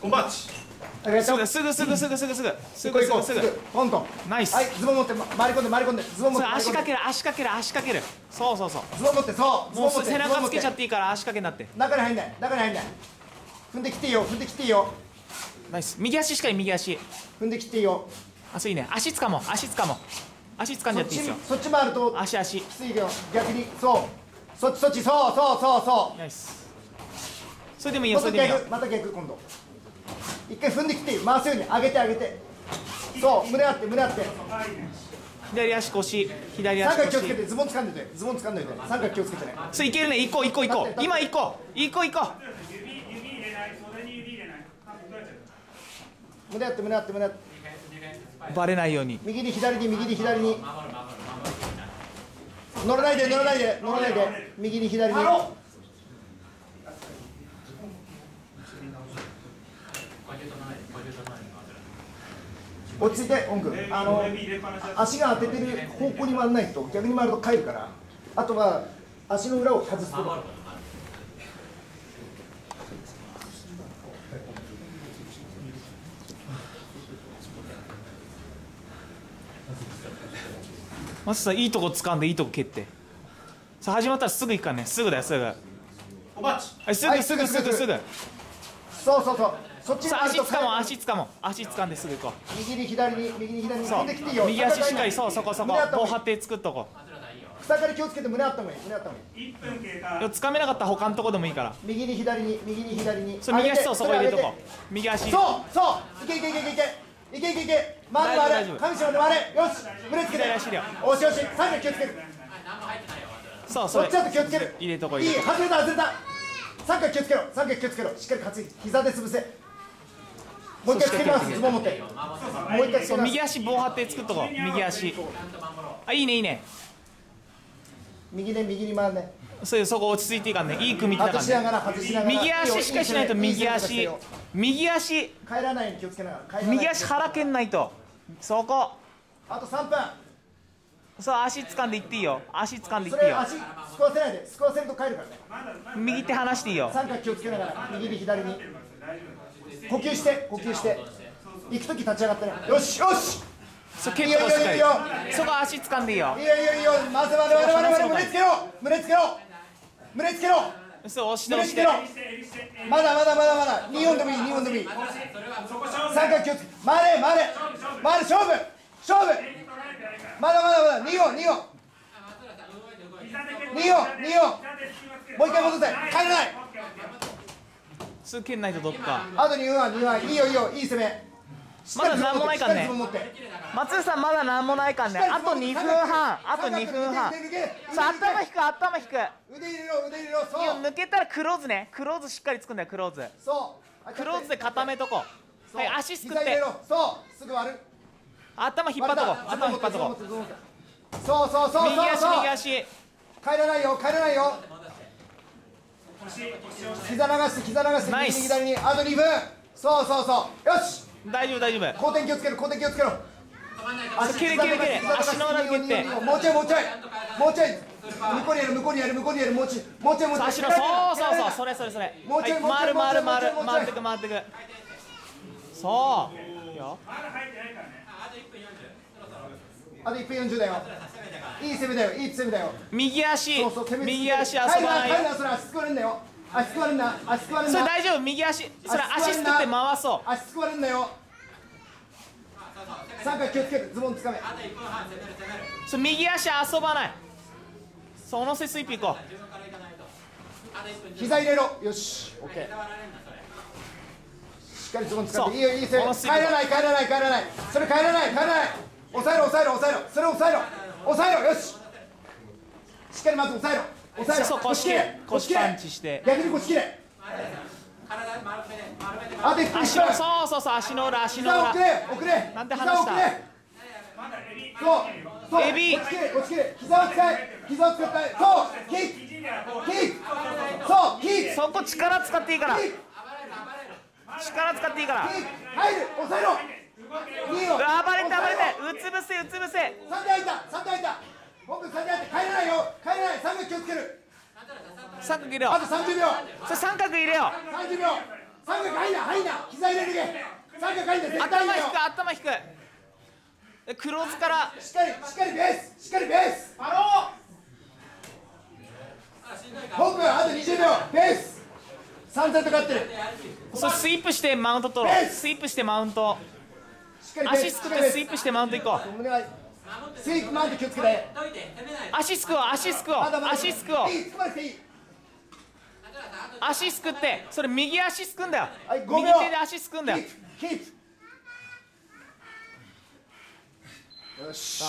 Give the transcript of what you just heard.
コンバッチ ありがとう。すぐすぐすぐすぐすぐす行こう行こうすぐぐすぐすぐトントンナイスはいズボン持ってま回り込んで回り込んでズボン持そって足掛ける足掛ける足掛けるそうそうそうズボン持ってそうもう背中つけちゃっズていいから足掛けになって中に入んない中に入んない踏んできていいよ踏んできていいよナイス右足しかり右足踏んできていいよあそういいね足つかもう足つかもう足掴んじゃっていいですよ。そっちそっち回ると足足。きついけど逆にそう。そっちそっちそうそうそうそう。ナイス。それでもいいよまたそれでもいいよ。逆また逆今度。一回踏んできて回すように。上げて上げて。そう。胸あって胸あって。左足腰左足三角気をつけ腰てズボン掴んでて。ズボン掴んでて。三角気をつけてね。それいけるね。行こう行こう行こう。今行こう。行こう行こ指指入れない。袖に指入れない。胸あって胸あって胸あって。うバレないように。右に左に右に左に。乗らないで乗らないで。乗らないで。右に左に。落ち着いてオン君あの足が当ててる方向に回らないと逆に回ると帰るから。あとは足の裏を外すことマスターいいとこ掴んでいいとこ蹴って。さあ始まったらすぐ行くからね。すぐだよすぐ。おばっち。はいすはいぐすぐすぐすぐ。そうそうそう。そっち足つかも足つかもう。足掴んですぐ行こ右に左に右に左に。うそう。踏んできていいよ。右足しっかりそうそこそこ。防波堤作っとこ草刈り気をつけて胸あった方がいい。胸あった方がいい。1分経う過。いや掴めなかったら他のとこでもいいから。右に左に右に左に。そう右足そうそこ入れとこう。右足。そうそう。いけいけいけいけいけ。いけいけいけ回れ回れ大丈夫上下まで回れよし胸つけて。左足だよおしよし三角気をつける。そうそれ。ちだと気をつける。入れとこういい外れた外れた。三角気をつけろ。三角気をつけろ。しっかり担いで膝で潰せ。もう一回つけますズボン持って。もう一回つけます。そう右足防波堤作っとこう。右足。あいいねいいね。右ね右に回るね。そういうそこ落ち着いていかんね。いい組みたかんね外しながら外しながら。右足しかしないと右足。右足帰らないように気をつけながら右足。腹蹴んないとそこ。あと3分。そう足掴んでいっていいよ。足掴んでいっていいよ。それ足すくわせないですくわせると帰るからね。右手離していいよ。三角気をつけながら右に左に。呼吸して呼吸して。行く時立ち上がってね。よしよし。そう結構しっかこ足掴んでいいよ。いいよいいよいいよまずまずまずまずまず。胸つけろ。胸つけろ。胸つけろそう押して。押してまだまだまだまだ。2本でもいい2本でもいい三角気をつけ回れ回れ。回れ勝負。勝負。まだまだまだ。2本2本。2本2本。もう一回戻せ。帰らない。すぐ蹴んないとどっか。あと2分は2分はいいよいいよ。いい攻めまだ何もないからね松井さんまだ何もないからねあと2分半。あと2分半。さあ頭引く頭引く。腕入れろ腕入れろそう。抜けたらクローズね。クローズしっかりつくんだよクローズ。そう。クローズで固めとこう。はい足すくって。そう。すぐ割る。頭引っ張っとこう。頭引っ張っとこう。そうそうそうそう右足右足。帰らないよ帰らないよ。膝流して膝流して右に左に。あと2分。そうそうそう。よし大丈夫大丈夫。後転気をつける後転気をつけろ。足蹴れ蹴れ蹴れ。足の裏て。もうちょいもうちょい。もうちょい。向こうにやる向こうにやる向こうにやる。もうちょいもうちょいもうちょい。足のそうそうそうそれそれそれ。もうちょいはい回る回る回る回ってく回ってく。そう。よ。あと1分40だよ。いい攻めだよいい攻めだよ。右足。右足遊ばないよ足すくわれんだよ足すくわれんだそれ大丈夫右足それ足すくって回そう。足すくわれんだよ。三角気をつけるズボンつかめ。それ右足遊ばない。そのせスイープいこ膝入れろ。よし。オッケーしっかりズボンつかていいよいい攻めこのスイープ帰らない帰らない帰らない。それ帰らない帰らない。抑えろ抑えろ抑えろ。それ抑えろ。抑えろよし。しっかりまず抑えろそう腰腰パンチして。逆に腰切れ。あと1分足のそうそうそう足の裏足の裏。膝遅れ遅れ。なんて話した？そう。そう。エビ。こっち切れこっち切れ。膝を使え。膝を使って。そう。キック。キック。そう。キック。そこ力使っていいから。力使っていいから。入る。抑えろ。いいよ暴れて暴れてうつ伏せうつ伏せ。三で開いた。三で開いた本部三で開いて帰ら三角入れよあと30秒。うそれ三角入れよ30秒。三角入んな入んな。膝入れるけ。三角入んなう絶対頭引入んなよ。く頭引く。でクローズから。しっかりしっかりベース。しっかりベース。ホープあと20秒。ベース。3セット勝ってる。それスイープしてマウント取ろう。ス。イープしてマウント。しっかりベース。足すくってスイープしてマウント行こう。お願いスイープマウント気をつけて。足すくおう足すくお足すくお足すくってそれ右足すくんだよ。はい5秒。右手で足すくんだよ。よし